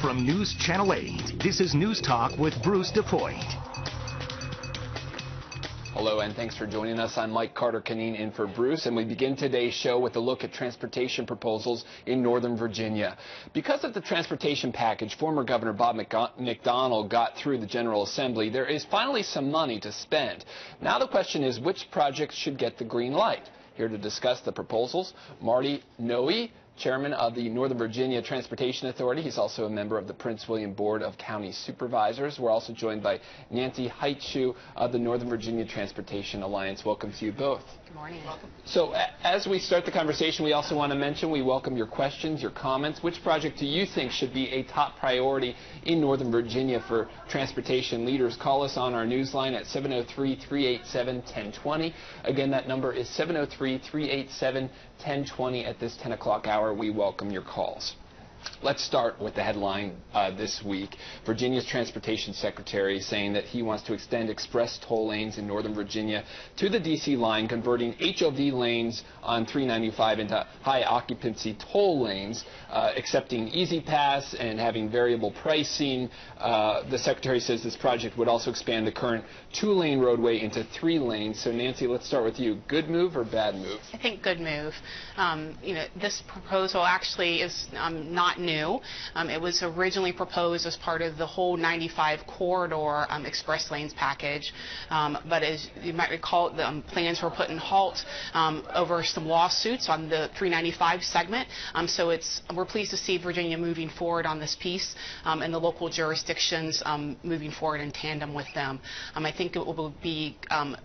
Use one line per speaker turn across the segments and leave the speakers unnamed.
from News Channel 8, this is News Talk with Bruce DePuyt.
Hello, and thanks for joining us. I'm Mike Carter Canine in for Bruce, and we begin today's show with a look at transportation proposals in Northern Virginia. Because of the transportation package former Governor Bob McDonnell got through the General Assembly, there is finally some money to spend. Now the question is which projects should get the green light? Here to discuss the proposals, Marty Nohe, chairman of the Northern Virginia Transportation Authority. He's also a member of the Prince William Board of County Supervisors. We're also joined by Nancy Heitschuh of the Northern Virginia Transportation Alliance. Welcome to you both.
Good morning. Welcome.
So as we start the conversation, we also want to mention we welcome your questions, your comments. Which project do you think should be a top priority in Northern Virginia for transportation leaders? Call us on our news line at 703-387-1020. Again, that number is 703-387-1020 at this 10 o'clock hour. We welcome your calls. Let's start with the headline uh, this week. Virginia's Transportation Secretary saying that he wants to extend express toll lanes in Northern Virginia to the D.C. line, converting HOV lanes on 395 into high occupancy toll lanes, uh, accepting E-ZPass and having variable pricing. Uh, the Secretary says this project would also expand the current two-lane roadway into three lanes. So Nancy, let's start with you. Good move or bad move?
I think good move. Um, you know, this proposal actually is um, not not new. Um, it was originally proposed as part of the whole 95 corridor um, express lanes package, um, but as you might recall, the um, plans were put in halt um, over some lawsuits on the 395 segment. So it's we're pleased to see Virginia moving forward on this piece and the local jurisdictions moving forward in tandem with them. I think it will be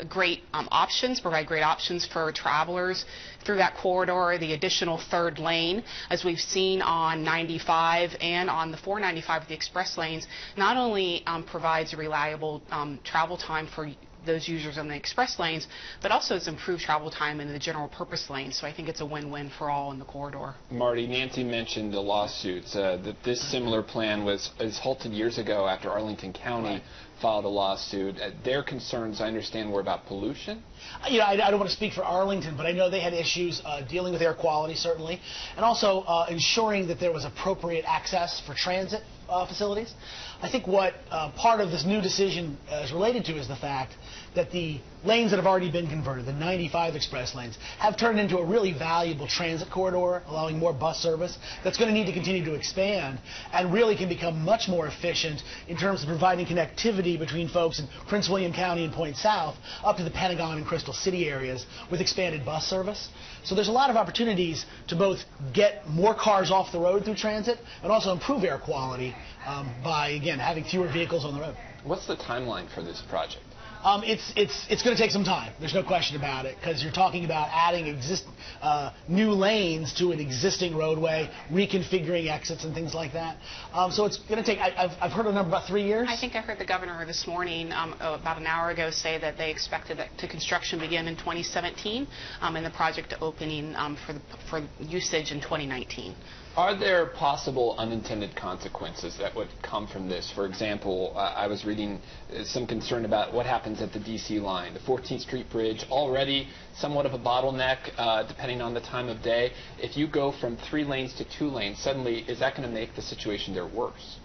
great options, provide great options for travelers through that corridor, the additional third lane, as we've seen on 95 and on the 495 with the express lanes, not only um, provides a reliable um, travel time for those users on the express lanes, but also it's improved travel time in the general purpose lanes. So I think it's a win-win for all in the corridor.
Marty, Nancy mentioned the lawsuits. Uh, that this similar plan was, was halted years ago after Arlington County right. filed a lawsuit. Uh, their concerns, I understand, were about pollution.
Uh, you know, I, I, don't want to speak for Arlington, but I know they had issues uh, dealing with air quality, certainly, and also uh, ensuring that there was appropriate access for transit uh, facilities. I think what uh, part of this new decision uh, is related to is the fact that the lanes that have already been converted, the 95 express lanes, have turned into a really valuable transit corridor, allowing more bus service that's going to need to continue to expand and really can become much more efficient in terms of providing connectivity between folks in Prince William County and Point South up to the Pentagon and Crystal City areas with expanded bus service. So there's a lot of opportunities to both get more cars off the road through transit and also improve air quality um, by, again, having fewer vehicles on the road.
What's the timeline for this project?
Um, it's it's it's going to take some time. There's no question about it because you're talking about adding exist uh, new lanes to an existing roadway, reconfiguring exits and things like that. Um, so it's going to take. I, have I've heard a number about three years.
I think I heard the governor this morning um, about an hour ago say that they expected that to construction begin in 2017 um, and the project opening um, for the, for usage in 2019.
Are there possible unintended consequences that would come from this? For example, uh, I was reading uh, some concern about what happens at the DC line. The 14th Street Bridge, already somewhat of a bottleneck uh, depending on the time of day. If you go from three lanes to two lanes, suddenly is that going to make the situation there worse?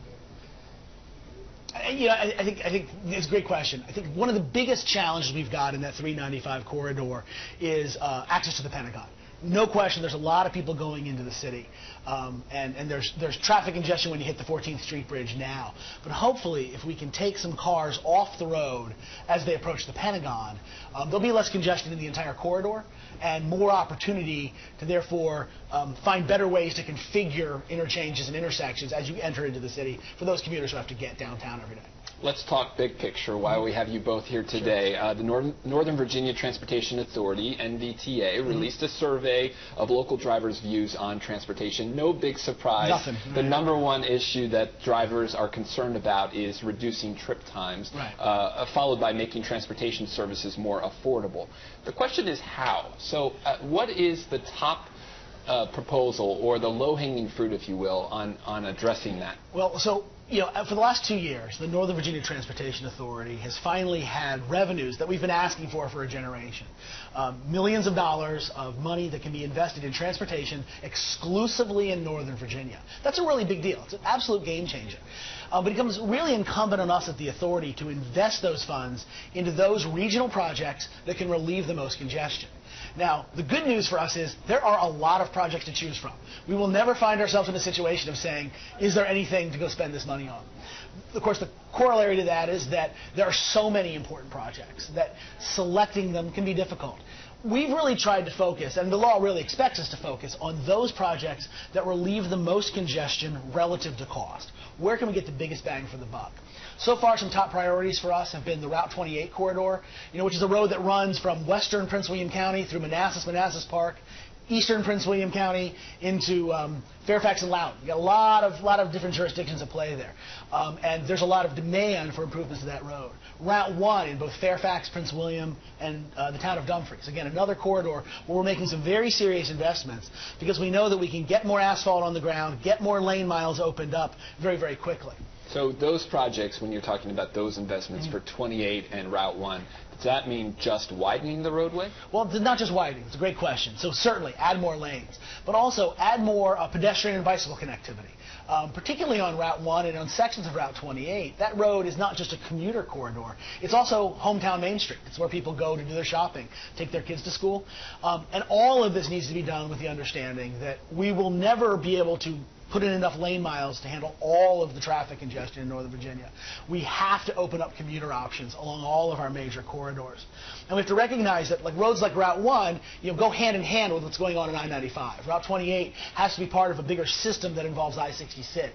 You know, I, I, think I think it's a great question. I think one of the biggest challenges we've got in that 395 corridor is uh, access to the Pentagon no question, there's a lot of people going into the city, um, and, and there's, there's traffic congestion when you hit the 14th Street Bridge now. But hopefully, if we can take some cars off the road as they approach the Pentagon, um, there'll be less congestion in the entire corridor and more opportunity to therefore um, find better ways to configure interchanges and intersections as you enter into the city for those commuters who have to get downtown every day.
Let's talk big picture while we have you both here today. Uh, the Northern, Northern, Virginia Transportation Authority, NVTA, mm-hmm. released a survey of local drivers' views on transportation. No big surprise.
Nothing.
The number one issue that drivers are concerned about is reducing trip times,
right.
uh, followed by making transportation services more affordable. The question is how. So, uh, what is the top uh, proposal or the low-hanging fruit, if you will, on, on addressing that?
Well, so you know, for the last two years, the Northern Virginia Transportation Authority has finally had revenues that we've been asking for for a generation. Um, millions of dollars of money that can be invested in transportation exclusively in Northern Virginia. That's a really big deal. It's an absolute game changer. Uh, but it becomes really incumbent on us at the authority to invest those funds into those regional projects that can relieve the most congestion. Now, the good news for us is there are a lot of projects to choose from. We will never find ourselves in a situation of saying, is there anything to go spend this money on? Of course, the corollary to that is that there are so many important projects that selecting them can be difficult. We've really tried to focus, and the law really expects us to focus, on those projects that relieve the most congestion relative to cost. Where can we get the biggest bang for the buck? So far, some top priorities for us have been the Route 28 corridor, you know, which is a road that runs from western Prince William County through Manassas, Manassas Park, eastern Prince William County into um, Fairfax and Loudoun. You got a lot of lot of different jurisdictions at play there, um, and there's a lot of demand for improvements to that road. Route 1 in both Fairfax, Prince William, and uh, the town of Dumfries. Again, another corridor where we're making some very serious investments because we know that we can get more asphalt on the ground, get more lane miles opened up very, very quickly.
So those projects, when you're talking about those investments mm-hmm. for 28 and Route 1, does that mean just widening the roadway?
Well, not just widening. It's a great question. So certainly add more lanes, but also add more uh, pedestrian and bicycle connectivity. Um, particularly on Route 1 and on sections of Route 28, that road is not just a commuter corridor. It's also hometown Main Street. It's where people go to do their shopping, take their kids to school. Um, and all of this needs to be done with the understanding that we will never be able to put in enough lane miles to handle all of the traffic congestion in Northern Virginia. We have to open up commuter options along all of our major corridors. And we have to recognize that like roads like Route 1, you know, go hand in hand with what's going on in I-95. Route 28 has to be part of a bigger system that involves I-66.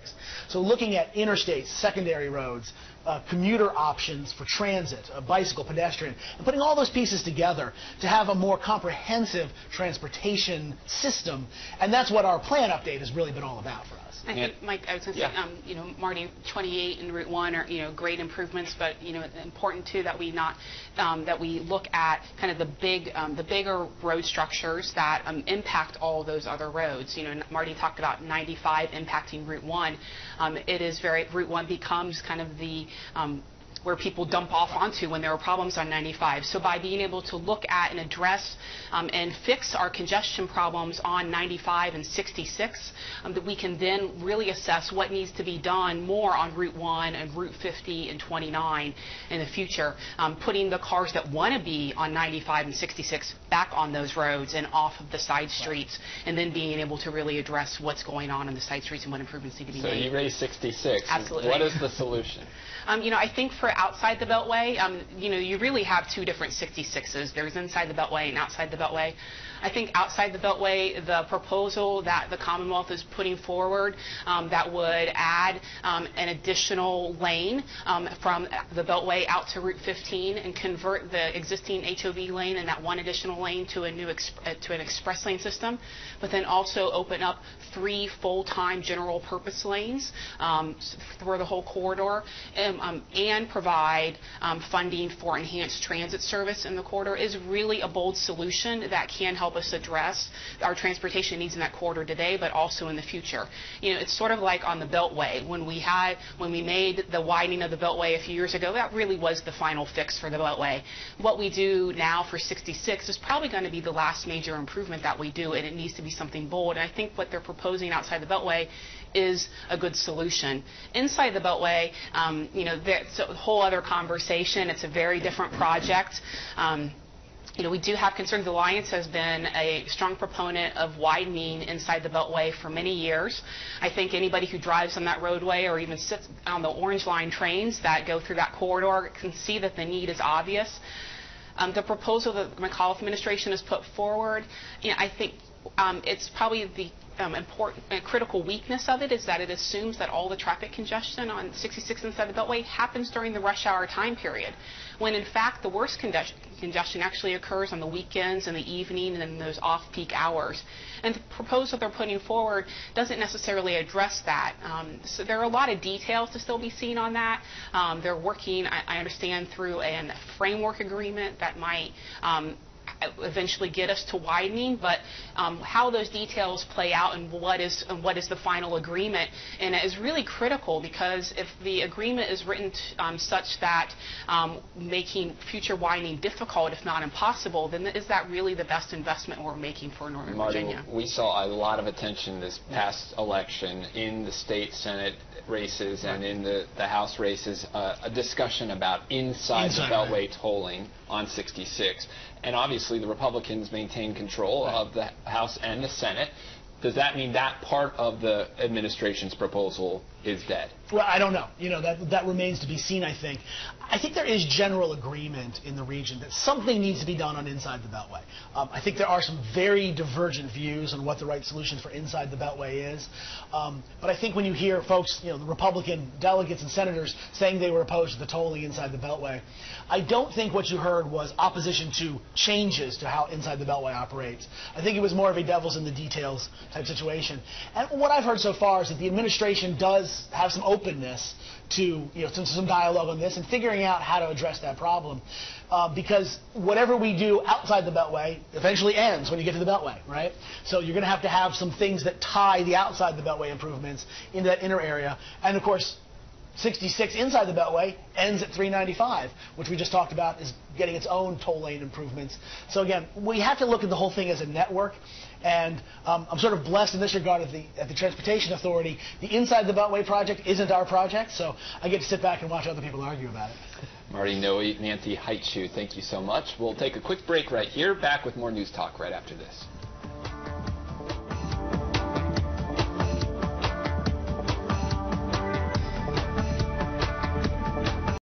So looking at interstates, secondary roads, uh, commuter options for transit, a bicycle, pedestrian, and putting all those pieces together to have a more comprehensive transportation system. And that's what our plan update has really been all about for us.
I think, Mike, I was going to yeah. say, um, you know, Marty, 28 and Route 1 are, you know, great improvements, but, you know, important too that we not, um, that we look at kind of the big, um, the bigger road structures that um, impact all those other roads. You know, Marty talked about 95 impacting Route 1. Um, it is very, Route 1 becomes kind of the um, where people dump off onto when there are problems on 95. So by being able to look at and address um, and fix our congestion problems on 95 and 66, um, that we can then really assess what needs to be done more on Route 1 and Route 50 and 29 in the future, um, putting the cars that want to be on 95 and 66 back on those roads and off of the side streets, and then being able to really address what's going on in the side streets and what improvements need to be
so
made.
So you raised 66.
Absolutely.
What is the solution?
Um, you know, I think for outside the Beltway, um, you know, you really have two different 66s. There's inside the Beltway and outside the Beltway. I think outside the Beltway, the proposal that the Commonwealth is putting forward um, that would add um, an additional lane um, from the Beltway out to Route 15 and convert the existing HOV lane and that one additional lane to a new uh, to an express lane system, but then also open up three full-time general purpose lanes um, for the whole corridor and, um, and provide um, funding for enhanced transit service in the corridor is really a bold solution that can help us address our transportation needs in that corridor today, but also in the future. You know, it's sort of like on the Beltway. When we had, when we made the widening of the Beltway a few years ago, that really was the final fix for the Beltway. What we do now for 66 is probably going to be the last major improvement that we do, and it needs to be something bold. And I think what they're proposing outside the Beltway is a good solution. Inside the Beltway, um, you know, that's a whole other conversation. It's a very different project. Um, you know, we do have concerns. The Alliance has been a strong proponent of widening inside the Beltway for many years. I think anybody who drives on that roadway or even sits on the Orange Line trains that go through that corridor can see that the need is obvious. Um, the proposal that the McAuliffe administration has put forward, you know, I think um, it's probably the um, important uh, critical weakness of it is that it assumes that all the traffic congestion on 66 inside the Beltway happens during the rush hour time period, when in fact the worst congestion, congestion actually occurs on the weekends and the evening and in those off-peak hours. And the proposal they're putting forward doesn't necessarily address that. Um, so there are a lot of details to still be seen on that. Um, they're working, I, I, understand, through a framework agreement that might um, eventually get us to widening, but um, how those details play out and what is and what is the final agreement, and it is really critical because if the agreement is written t- um, such that um, making future widening difficult, if not impossible, then is that really the best investment we're making for Northern
Marty,
Virginia?
we saw a lot of attention this past election in the state senate races and in the, the house races, uh, a discussion about inside,
Inside,
the beltway tolling on 66. And obviously the Republicans maintain control of the House and the Senate. Does that mean that part of the administration's proposal is dead?
Well, I don't know. You know, that, that remains to be seen, I think. I think there is general agreement in the region that something needs to be done on inside the Beltway. Um, I think there are some very divergent views on what the right solution for inside the Beltway is. Um, but I think when you hear folks, you know, the Republican delegates and senators saying they were opposed to the tolling inside the Beltway, I don't think what you heard was opposition to changes to how inside the Beltway operates. I think it was more of a devil's in the details type situation. And what I've heard so far is that the administration does have some openness to you know some, some dialogue on this and figuring out how to address that problem. Uh, because whatever we do outside the Beltway eventually ends when you get to the Beltway, right? So you're going to have to have some things that tie the outside the Beltway improvements into that inner area. And of course, 66 inside the Beltway ends at 395, which we just talked about is getting its own toll lane improvements. So again, we have to look at the whole thing as a network. And um, I'm sort of blessed in this regard at the, at the Transportation Authority. The Inside the Beltway project isn't our project, so I get to sit back and watch other people argue about it.
Marty Nohe, Nancy Heitschuh, thank you so much. We'll take a quick break right here. Back with more News Talk right after this.